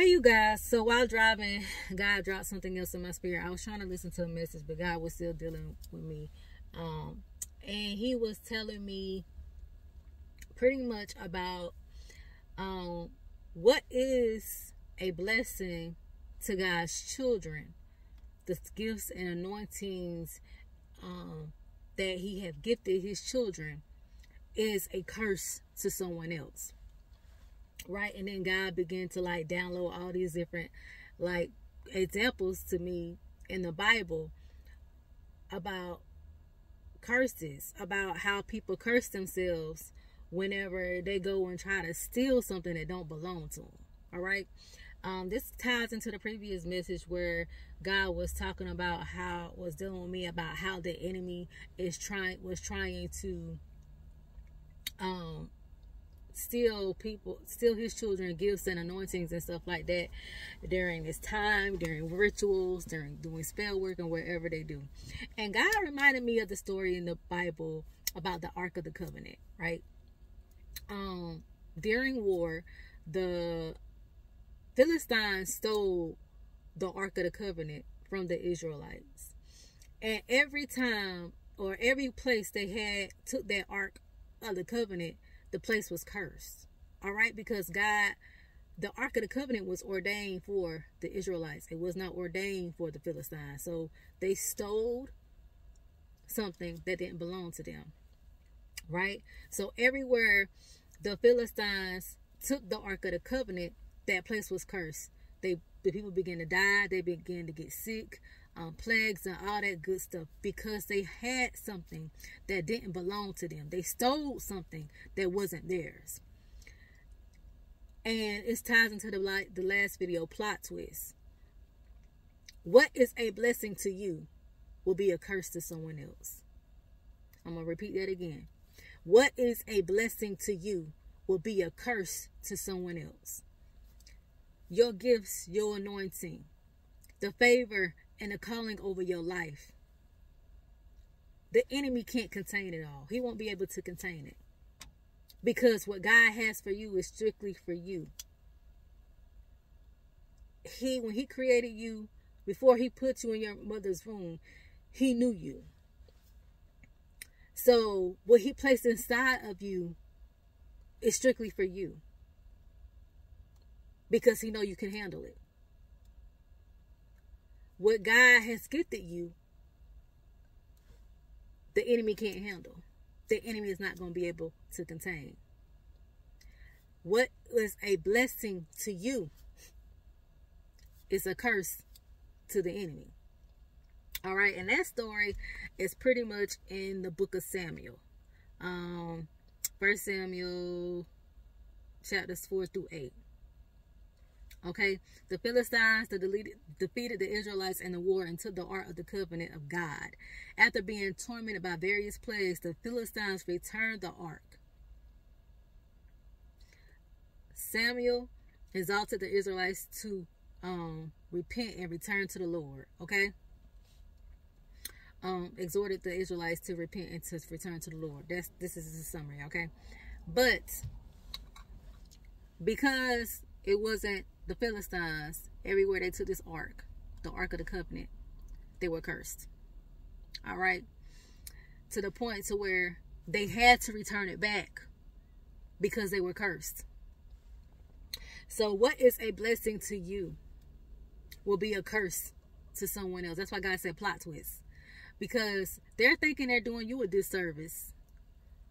Hey, you guys. So while driving, God dropped something else in my spirit. I was trying to listen to a message, but God was still dealing with me. Um, and He was telling me pretty much about um, what is a blessing to God's children, the gifts and anointings um, that He have gifted His children is a curse to someone else right? And then god began to like download all these different like examples to me in the bible about curses about how people curse themselves whenever they go and try to steal something that don't belong to them all right? Um, this ties into the previous message where God was talking about how was dealing with me about how the enemy is trying was trying to um steal people, steal his children gifts and anointings and stuff like that during this time, during rituals, during doing spell work and wherever they do. And God reminded me of the story in the Bible about the Ark of the Covenant, right? Um, during war, the Philistines stole the Ark of the Covenant from the Israelites. And every time or every place they had took that Ark of the Covenant, the place was cursed. All right, because God, the Ark of the Covenant was ordained for the Israelites. It was not ordained for the Philistines. So they stole something that didn't belong to them. Right? So everywhere the Philistines took the Ark of the Covenant, that place was cursed. They the people began to die, they began to get sick, um, plagues and all that good stuff because they had something that didn't belong to them. They stole something that wasn't theirs. And it ties into the, like, the last video plot twist. What is a blessing to you will be a curse to someone else. I'm going to repeat that again. What is a blessing to you will be a curse to someone else. Your gifts, your anointing, the favor and the calling over your life. The enemy can't contain it all. He won't be able to contain it. Because what God has for you is strictly for you. He when he created you, before he put you in your mother's womb, he knew you. So what he placed inside of you is strictly for you. Because he know you can handle it what God has gifted you, the enemy can't handle. The enemy is not going to be able to contain. What was a blessing to you is a curse to the enemy. All right, and that story is pretty much in the book of Samuel. Um, First Samuel chapters 4 through 8. Okay, the Philistines the deleted, defeated the Israelites in the war and took the Ark of the Covenant of God. After being tormented by various plagues, the Philistines returned the Ark. Samuel exalted the Israelites to um, repent and return to the Lord. Okay, um, exhorted the Israelites to repent and to return to the Lord. That's this is the summary. Okay, but because it wasn't the Philistines, everywhere they took this ark, the Ark of the Covenant, they were cursed. All right. To the point to where they had to return it back because they were cursed. So what is a blessing to you will be a curse to someone else. That's why God said plot twist. Because they're thinking they're doing you a disservice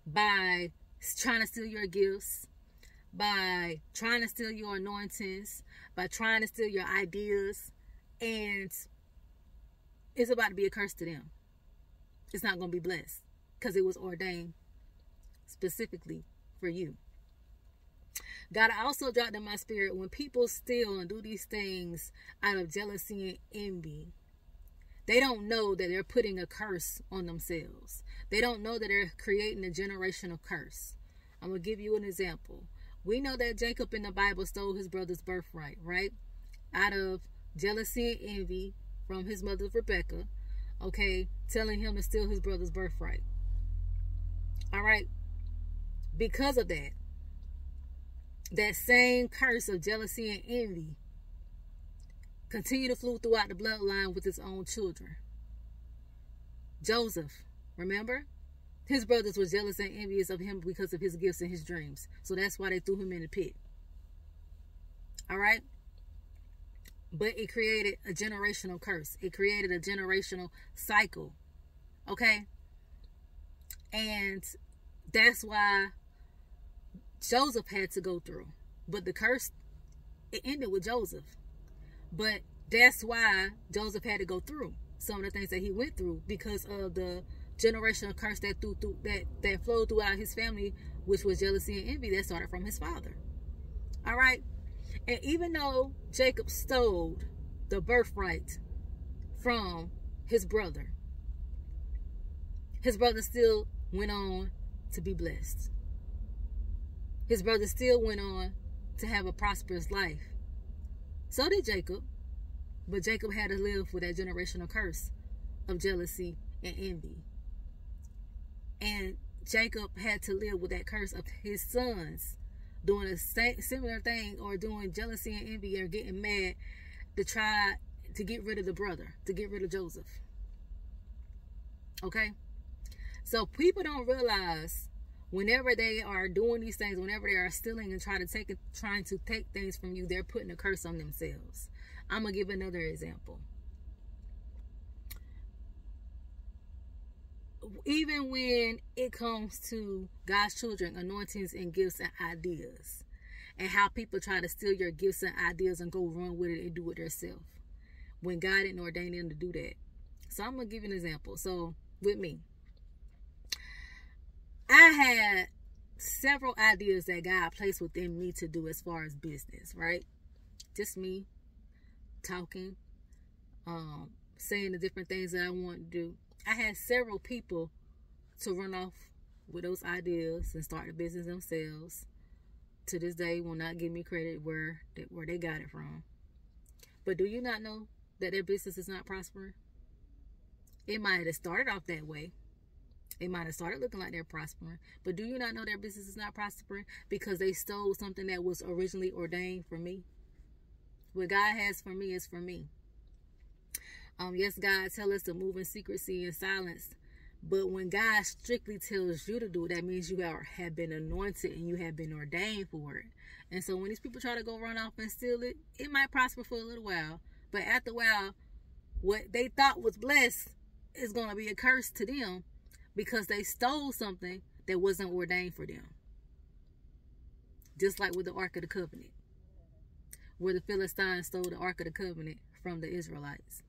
by trying to steal your gifts, by trying to steal your anointings, by trying to steal your ideas, and it's about to be a curse to them. It's not going to be blessed because it was ordained specifically for you. God also dropped in my spirit when people steal and do these things out of jealousy and envy, they don't know that they're putting a curse on themselves. They don't know that they're creating a generational curse. I'm going to give you an example. We know that Jacob in the Bible stole his brother's birthright, right? Out of jealousy and envy from his mother Rebecca, okay, telling him to steal his brother's birthright. All right. Because of that, that same curse of jealousy and envy continued to flow throughout the bloodline with his own children. Joseph, remember? His brothers were jealous and envious of him because of his gifts and his dreams. So that's why they threw him in the pit. All right? But it created a generational curse. It created a generational cycle. Okay? And that's why Joseph had to go through. But the curse, it ended with Joseph. But that's why Joseph had to go through some of the things that he went through because of the generational curse that through, through that that flowed throughout his family, which was jealousy and envy that started from his father. All right, and even though Jacob stole the birthright from his brother, his brother still went on to be blessed. His brother still went on to have a prosperous life. So did Jacob. But Jacob had to live with that generational curse of jealousy and envy. And Jacob had to live with that curse of his sons doing a similar thing or doing jealousy and envy or getting mad to try to get rid of the brother, to get rid of Joseph. Okay? So people don't realize whenever they are doing these things, whenever they are stealing and trying to take trying to take things from you, they're putting a curse on themselves. I'm gonna give another example. Even when it comes to God's children, anointings and gifts and ideas, and how people try to steal your gifts and ideas and go run with it and do it themselves, when God didn't ordain them to do that. So I'm gonna give you an example. So with me, I had several ideas that God placed within me to do as far as business, right? Just me talking, um, saying the different things that I want to do. I had several people to run off with those ideas and start the business themselves. To this day, will not give me credit where they, where they got it from. But do you not know that their business is not prospering? It might have started off that way. It might have started looking like they're prospering. But do you not know their business is not prospering because they stole something that was originally ordained for me? What God has for me is for me. Um, yes, God tell us to move in secrecy and silence. But when God strictly tells you to do it, that means you are, have been anointed and you have been ordained for it. And so when these people try to go run off and steal it, it might prosper for a little while. But after a while, what they thought was blessed is going to be a curse to them because they stole something that wasn't ordained for them. Just like with the Ark of the Covenant where the Philistines stole the Ark of the Covenant from the Israelites.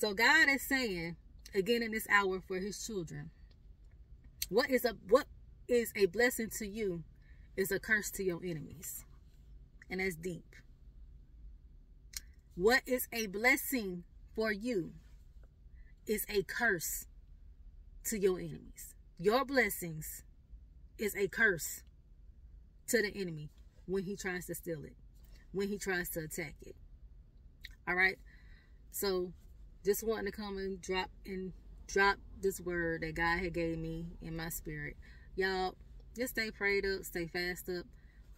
So God is saying again in this hour for his children, what is a what is a blessing to you is a curse to your enemies. And that's deep. What is a blessing for you is a curse to your enemies. Your blessings is a curse to the enemy when he tries to steal it when he tries to attack it. All right. So just wanting to come and drop and drop this word that God had gave me in my spirit. Y'all just stay prayed up, stay fast up.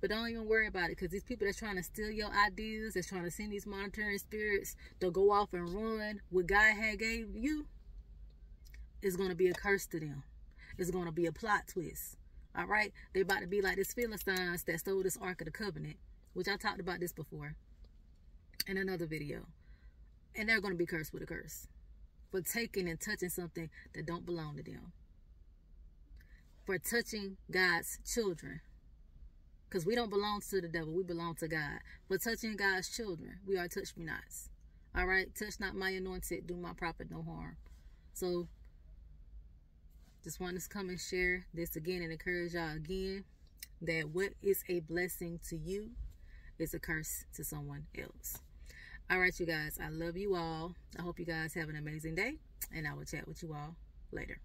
But don't even worry about it because these people that's trying to steal your ideas, that's trying to send these monitoring spirits to go off and run what God had gave you is going to be a curse to them. It's going to be a plot twist. All right? They're about to be like this Philistines that stole this Ark of the Covenant which I talked about this before in another video. And they're going to be cursed with a curse for taking and touching something that don't belong to them. For touching God's children. Because we don't belong to the devil. We belong to God. For touching God's children. We are touch me nots. All right. Touch not my anointed. Do my prophet no harm. So just want to come and share this again and encourage y'all again that what is a blessing to you is a curse to someone else. All right, you guys. I love you all. I hope you guys have an amazing day. And I will chat with you all later.